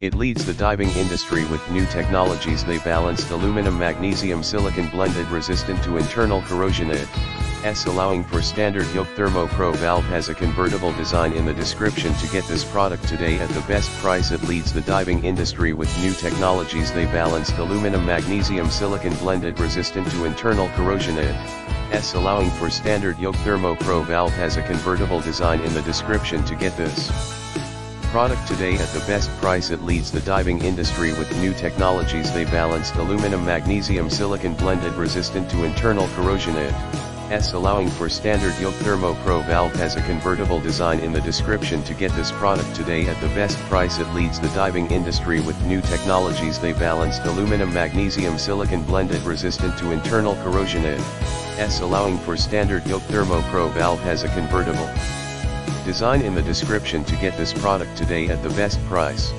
It leads the diving industry with new technologies they balanced aluminum magnesium silicon blended resistant to internal corrosion it. S allowing for standard yoke Thermo Pro valve has a convertible design in the description to get this product today at the best price it leads the diving industry with new technologies they balanced aluminum magnesium silicon blended resistant to internal corrosion it. S allowing for standard yoke Thermo Pro valve has a convertible design in the description to get this. Product today at the best price. It leads the diving industry with new technologies. They balanced aluminum magnesium silicon blended resistant to internal corrosion. It. S allowing for standard yoke Thermo Pro valve has a convertible design in the description to get this product today at the best price. It leads the diving industry with new technologies. They balanced aluminum magnesium silicon blended resistant to internal corrosion. It. S allowing for standard yoke Thermo Pro valve has a convertible design in the description to get this product today at the best price.